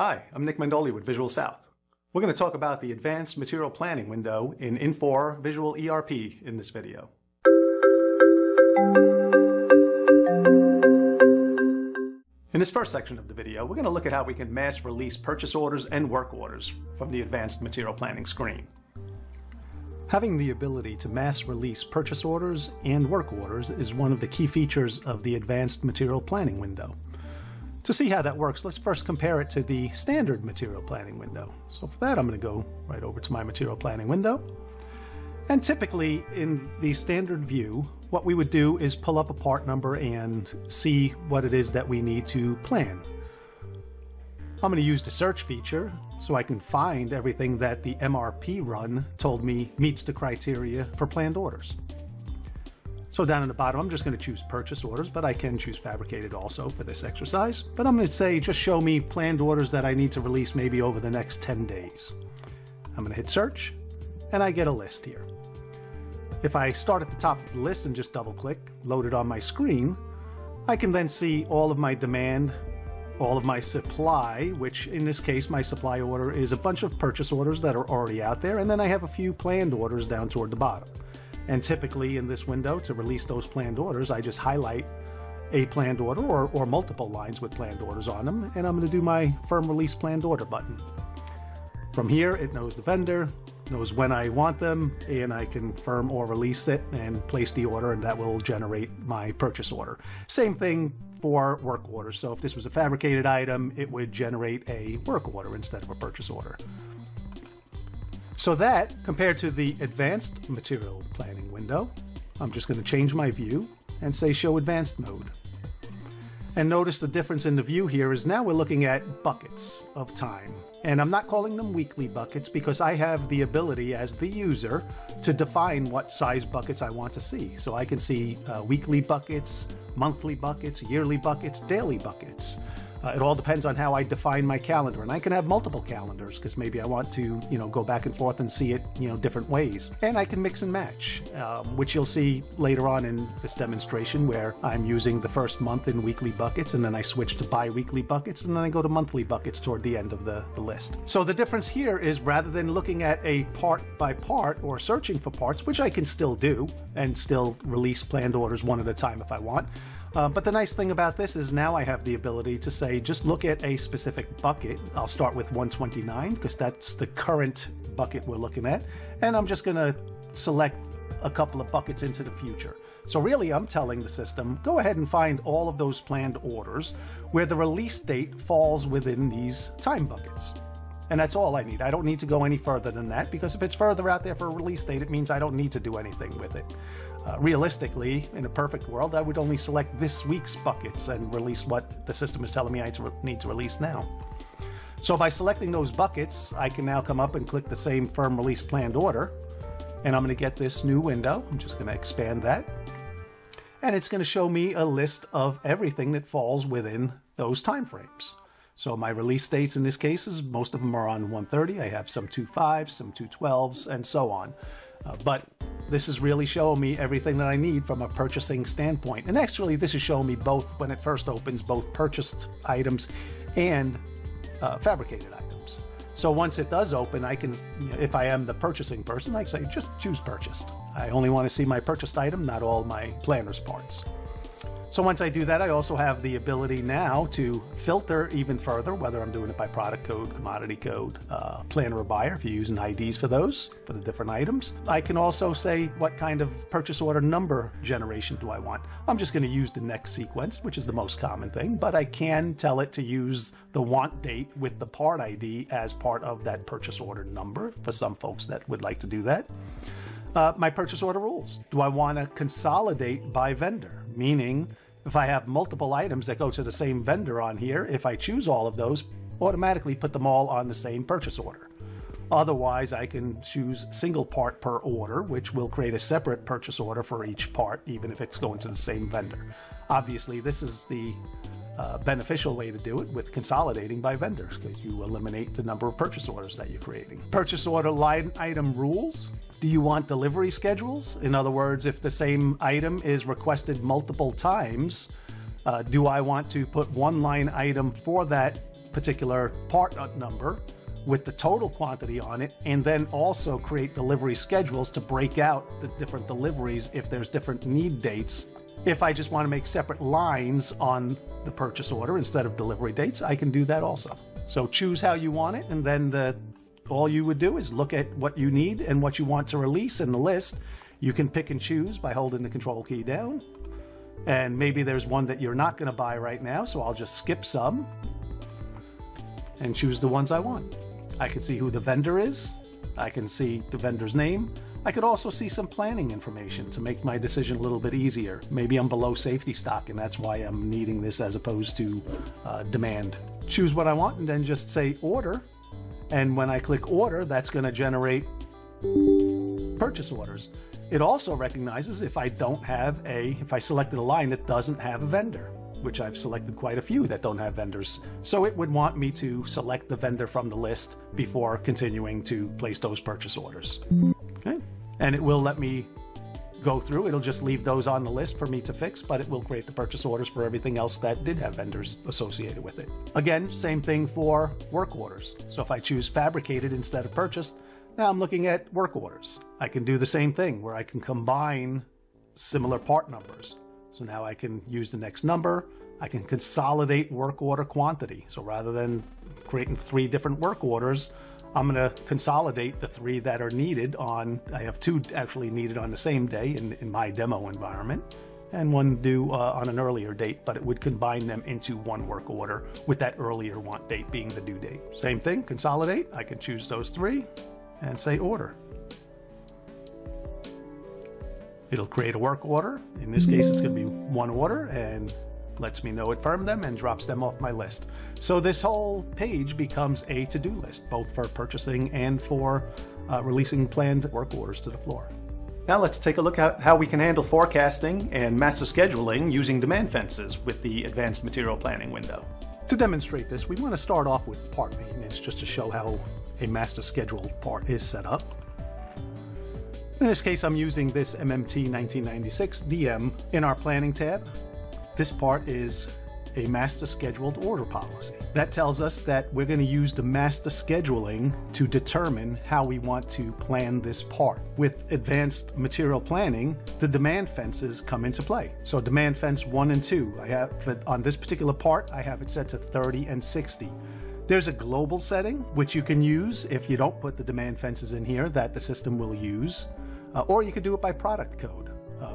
Hi, I'm Nick Mandoli with Visual South. We're going to talk about the Advanced Material Planning window in Infor Visual ERP in this video. In this first section of the video, we're going to look at how we can mass release purchase orders and work orders from the Advanced Material Planning screen. Having the ability to mass release purchase orders and work orders is one of the key features of the Advanced Material Planning window. To see how that works, let's first compare it to the standard material planning window. So for that, I'm going to go right over to my material planning window. And typically in the standard view, what we would do is pull up a part number and see what it is that we need to plan. I'm going to use the search feature so I can find everything that the MRP run told me meets the criteria for planned orders. So down in the bottom, I'm just going to choose purchase orders, but I can choose fabricated also for this exercise. But I'm going to say just show me planned orders that I need to release maybe over the next 10 days. I'm going to hit search and I get a list here. If I start at the top of the list and just double click, load it on my screen, I can then see all of my demand, all of my supply, which in this case, my supply order is a bunch of purchase orders that are already out there, and then I have a few planned orders down toward the bottom. And typically in this window, to release those planned orders, I just highlight a planned order or, or multiple lines with planned orders on them, and I'm going to do my firm release planned order button. From here, it knows the vendor, knows when I want them, and I can firm or release it and place the order, and that will generate my purchase order. Same thing for work orders. So if this was a fabricated item, it would generate a work order instead of a purchase order. So that, compared to the advanced material planning window, I'm just going to change my view and say show advanced mode. And notice the difference in the view here is now we're looking at buckets of time. And I'm not calling them weekly buckets because I have the ability as the user to define what size buckets I want to see. So I can see uh, weekly buckets, monthly buckets, yearly buckets, daily buckets. Uh, it all depends on how I define my calendar, and I can have multiple calendars because maybe I want to, you know, go back and forth and see it, you know, different ways. And I can mix and match, um, which you'll see later on in this demonstration where I'm using the first month in weekly buckets, and then I switch to bi-weekly buckets, and then I go to monthly buckets toward the end of the, the list. So the difference here is rather than looking at a part by part or searching for parts, which I can still do and still release planned orders one at a time if I want. Uh, but the nice thing about this is now I have the ability to say, just look at a specific bucket. I'll start with 129 because that's the current bucket we're looking at. And I'm just going to select a couple of buckets into the future. So really, I'm telling the system, go ahead and find all of those planned orders where the release date falls within these time buckets. And that's all I need. I don't need to go any further than that because if it's further out there for a release date, it means I don't need to do anything with it. Uh, realistically, in a perfect world, I would only select this week's buckets and release what the system is telling me I need to release now. So by selecting those buckets, I can now come up and click the same firm release planned order, and I'm going to get this new window. I'm just going to expand that. And it's going to show me a list of everything that falls within those timeframes. So my release dates in this case is most of them are on 130. I have some 2.5s, some 2.12s, and so on. Uh, but this is really showing me everything that I need from a purchasing standpoint. And actually, this is showing me both when it first opens, both purchased items and uh, fabricated items. So once it does open, I can, you know, if I am the purchasing person, I say just choose purchased. I only want to see my purchased item, not all my planner's parts. So once I do that, I also have the ability now to filter even further, whether I'm doing it by product code, commodity code, uh, planner or buyer, if you're using IDs for those, for the different items. I can also say what kind of purchase order number generation do I want. I'm just going to use the next sequence, which is the most common thing, but I can tell it to use the want date with the part ID as part of that purchase order number for some folks that would like to do that. Uh, my purchase order rules. Do I want to consolidate by vendor? Meaning if I have multiple items that go to the same vendor on here, if I choose all of those, automatically put them all on the same purchase order. Otherwise, I can choose single part per order, which will create a separate purchase order for each part, even if it's going to the same vendor. Obviously, this is the uh, beneficial way to do it with consolidating by vendors because you eliminate the number of purchase orders that you're creating. Purchase order line item rules. Do you want delivery schedules? In other words, if the same item is requested multiple times, uh, do I want to put one line item for that particular part number with the total quantity on it, and then also create delivery schedules to break out the different deliveries if there's different need dates. If I just want to make separate lines on the purchase order instead of delivery dates, I can do that also. So choose how you want it, and then the all you would do is look at what you need and what you want to release in the list. You can pick and choose by holding the control key down. And maybe there's one that you're not going to buy right now, so I'll just skip some and choose the ones I want. I can see who the vendor is. I can see the vendor's name. I could also see some planning information to make my decision a little bit easier. Maybe I'm below safety stock and that's why I'm needing this as opposed to uh, demand. Choose what I want and then just say order and when I click order, that's going to generate purchase orders. It also recognizes if I don't have a, if I selected a line that doesn't have a vendor, which I've selected quite a few that don't have vendors. So it would want me to select the vendor from the list before continuing to place those purchase orders. Okay. And it will let me go through. It'll just leave those on the list for me to fix, but it will create the purchase orders for everything else that did have vendors associated with it. Again, same thing for work orders. So if I choose fabricated instead of purchased, now I'm looking at work orders. I can do the same thing where I can combine similar part numbers. So now I can use the next number. I can consolidate work order quantity. So rather than creating three different work orders, I'm going to consolidate the three that are needed on, I have two actually needed on the same day in, in my demo environment, and one due uh, on an earlier date, but it would combine them into one work order with that earlier want date being the due date. Same thing, consolidate. I can choose those three and say order. It'll create a work order. In this case, it's going to be one order and lets me know it firmed them and drops them off my list. So this whole page becomes a to-do list, both for purchasing and for uh, releasing planned work orders to the floor. Now let's take a look at how we can handle forecasting and master scheduling using demand fences with the Advanced Material Planning window. To demonstrate this, we want to start off with part maintenance just to show how a master scheduled part is set up. In this case, I'm using this MMT 1996 DM in our planning tab. This part is a master scheduled order policy. That tells us that we're going to use the master scheduling to determine how we want to plan this part. With advanced material planning, the demand fences come into play. So demand fence 1 and 2, I have on this particular part, I have it set to 30 and 60. There's a global setting which you can use if you don't put the demand fences in here that the system will use, uh, or you can do it by product code. Uh,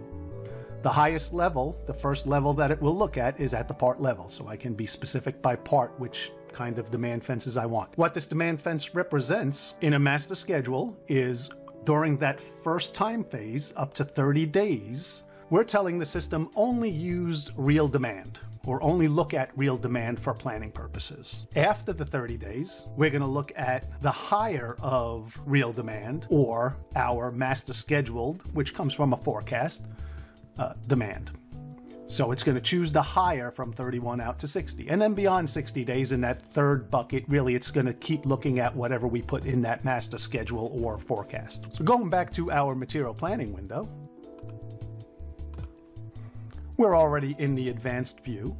the highest level, the first level that it will look at is at the part level. So I can be specific by part which kind of demand fences I want. What this demand fence represents in a master schedule is during that first time phase, up to 30 days, we're telling the system only use real demand or only look at real demand for planning purposes. After the 30 days, we're going to look at the higher of real demand or our master scheduled, which comes from a forecast, uh, demand. So it's going to choose the higher from 31 out to 60. And then beyond 60 days in that third bucket, really it's going to keep looking at whatever we put in that master schedule or forecast. So going back to our material planning window, we're already in the advanced view.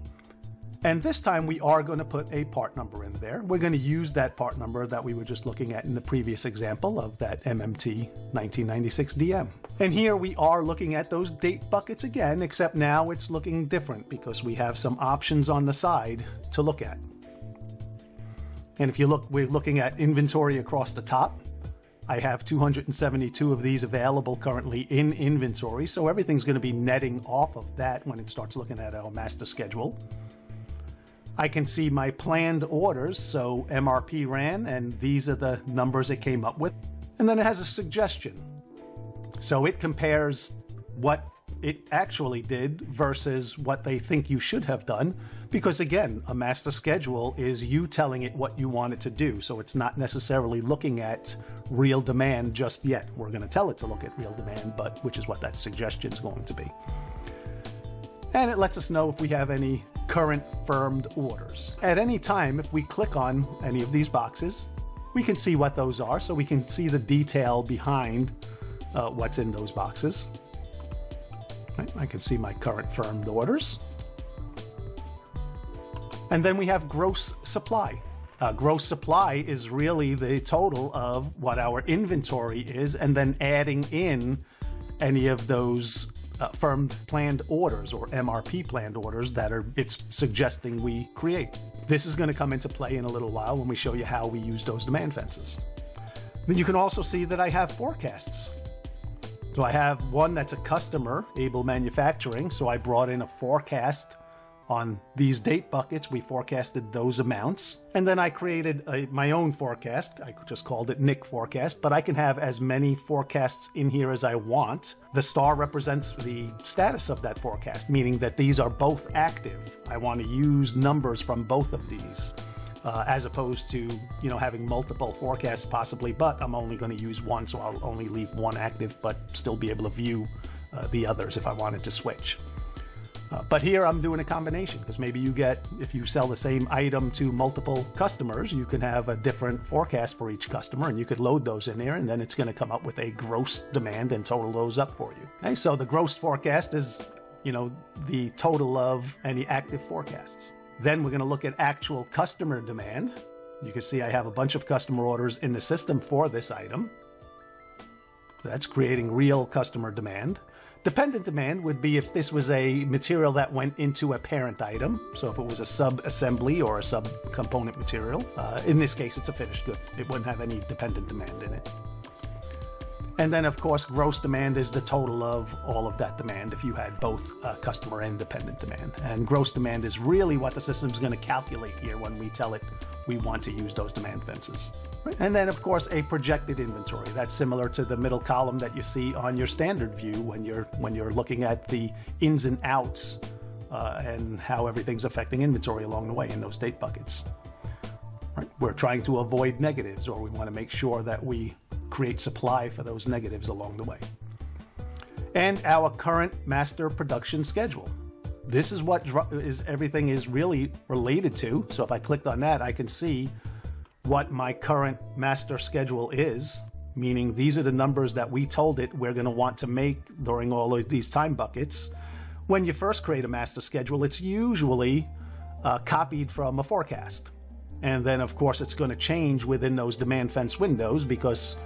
And this time we are going to put a part number in there. We're going to use that part number that we were just looking at in the previous example of that MMT 1996 DM. And here we are looking at those date buckets again, except now it's looking different because we have some options on the side to look at. And if you look, we're looking at inventory across the top. I have 272 of these available currently in inventory, so everything's going to be netting off of that when it starts looking at our master schedule. I can see my planned orders, so MRP ran, and these are the numbers it came up with. And then it has a suggestion. So it compares what it actually did versus what they think you should have done. Because again, a master schedule is you telling it what you want it to do. So it's not necessarily looking at real demand just yet. We're going to tell it to look at real demand, but which is what that suggestion is going to be. And it lets us know if we have any current firmed orders. At any time, if we click on any of these boxes, we can see what those are, so we can see the detail behind uh, what's in those boxes. Right, I can see my current firmed orders. And then we have gross supply. Uh, gross supply is really the total of what our inventory is, and then adding in any of those uh, firmed planned orders or MRP planned orders that are it's suggesting we create. This is going to come into play in a little while when we show you how we use those demand fences. Then you can also see that I have forecasts. So I have one that's a customer, Able Manufacturing. So I brought in a forecast on these date buckets, we forecasted those amounts. And then I created a, my own forecast. I just called it Nick Forecast, but I can have as many forecasts in here as I want. The star represents the status of that forecast, meaning that these are both active. I want to use numbers from both of these. Uh, as opposed to you know having multiple forecasts possibly but i'm only going to use one so i'll only leave one active but still be able to view uh, the others if i wanted to switch uh, but here I'm doing a combination because maybe you get, if you sell the same item to multiple customers, you can have a different forecast for each customer and you could load those in there and then it's going to come up with a gross demand and total those up for you. Okay, so the gross forecast is, you know, the total of any active forecasts. Then we're going to look at actual customer demand. You can see I have a bunch of customer orders in the system for this item. That's creating real customer demand. Dependent demand would be if this was a material that went into a parent item. So if it was a sub-assembly or a sub-component material. Uh, in this case, it's a finished good. It wouldn't have any dependent demand in it. And then, of course, gross demand is the total of all of that demand if you had both uh, customer and dependent demand. And gross demand is really what the system's going to calculate here when we tell it we want to use those demand fences. And then, of course, a projected inventory. That's similar to the middle column that you see on your standard view when you're when you're looking at the ins and outs uh, and how everything's affecting inventory along the way in those date buckets. Right? We're trying to avoid negatives, or we want to make sure that we create supply for those negatives along the way. And our current master production schedule. This is what is everything is really related to. So if I clicked on that, I can see what my current master schedule is, meaning these are the numbers that we told it we're going to want to make during all of these time buckets. When you first create a master schedule, it's usually uh, copied from a forecast. And then, of course, it's going to change within those demand fence windows because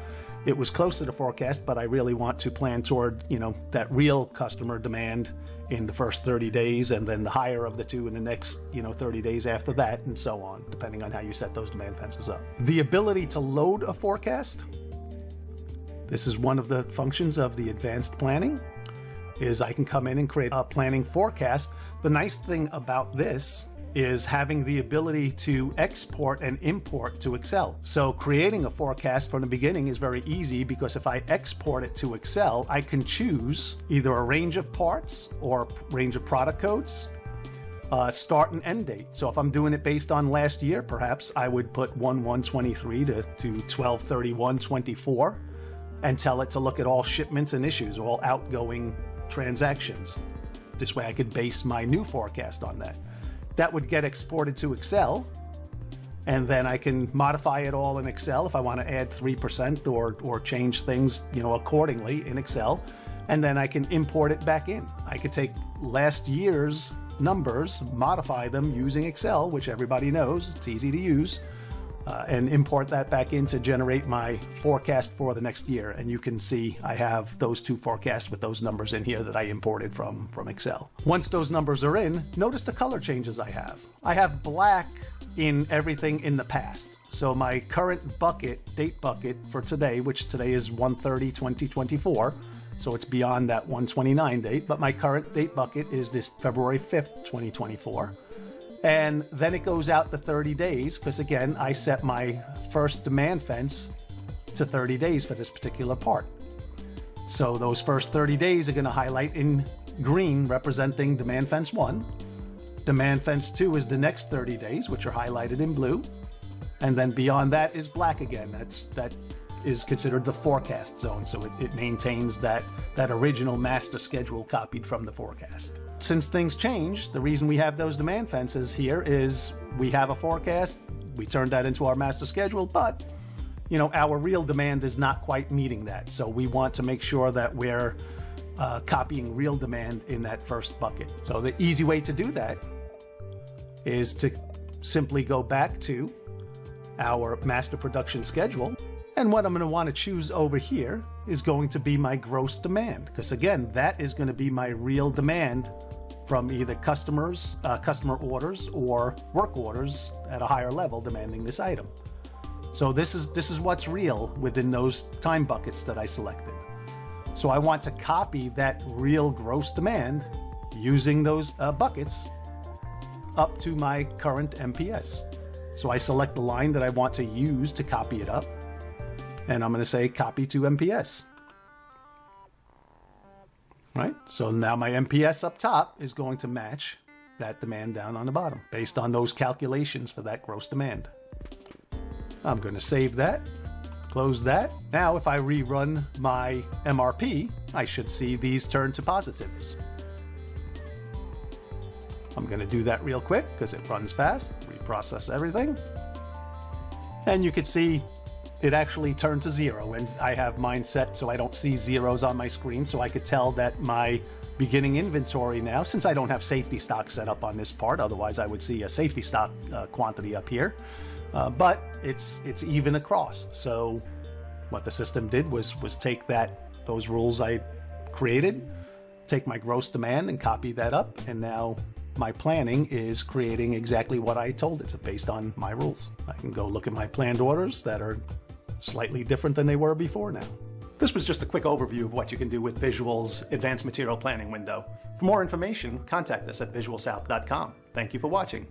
it was close to the forecast, but I really want to plan toward, you know, that real customer demand in the first 30 days and then the higher of the two in the next, you know, 30 days after that and so on, depending on how you set those demand fences up. The ability to load a forecast. This is one of the functions of the advanced planning is I can come in and create a planning forecast. The nice thing about this is having the ability to export and import to Excel. So creating a forecast from the beginning is very easy because if I export it to Excel, I can choose either a range of parts or a range of product codes, uh, start and end date. So if I'm doing it based on last year, perhaps I would put 1-1-23 to, to 12-31-24 and tell it to look at all shipments and issues, all outgoing transactions. This way I could base my new forecast on that that would get exported to Excel. And then I can modify it all in Excel if I want to add 3% or, or change things, you know, accordingly in Excel. And then I can import it back in. I could take last year's numbers, modify them using Excel, which everybody knows, it's easy to use, uh, and import that back in to generate my forecast for the next year. And you can see I have those two forecasts with those numbers in here that I imported from, from Excel. Once those numbers are in, notice the color changes I have. I have black in everything in the past. So my current bucket, date bucket for today, which today is 130 2024, so it's beyond that 129 date, but my current date bucket is this February 5th, 2024. And then it goes out to 30 days because, again, I set my first demand fence to 30 days for this particular part. So those first 30 days are going to highlight in green, representing demand fence 1. Demand fence 2 is the next 30 days, which are highlighted in blue. And then beyond that is black again. That's that is considered the forecast zone. So it, it maintains that, that original master schedule copied from the forecast since things change, the reason we have those demand fences here is we have a forecast, we turned that into our master schedule, but you know, our real demand is not quite meeting that. So we want to make sure that we're uh, copying real demand in that first bucket. So the easy way to do that is to simply go back to our master production schedule. And what I'm going to want to choose over here is going to be my gross demand, because again, that is going to be my real demand from either customers, uh, customer orders, or work orders at a higher level demanding this item. So this is this is what's real within those time buckets that I selected. So I want to copy that real gross demand using those uh, buckets up to my current MPS. So I select the line that I want to use to copy it up, and I'm going to say copy to MPS. Right? So now my MPS up top is going to match that demand down on the bottom based on those calculations for that gross demand. I'm going to save that, close that. Now, if I rerun my MRP, I should see these turn to positives. I'm going to do that real quick because it runs fast, reprocess everything. And you can see it actually turned to zero and I have mine set so I don't see zeros on my screen so I could tell that my beginning inventory now, since I don't have safety stock set up on this part, otherwise I would see a safety stock uh, quantity up here, uh, but it's it's even across. So what the system did was was take that those rules I created, take my gross demand and copy that up, and now my planning is creating exactly what I told it based on my rules. I can go look at my planned orders that are slightly different than they were before now. This was just a quick overview of what you can do with Visual's Advanced Material Planning window. For more information, contact us at visualsouth.com. Thank you for watching.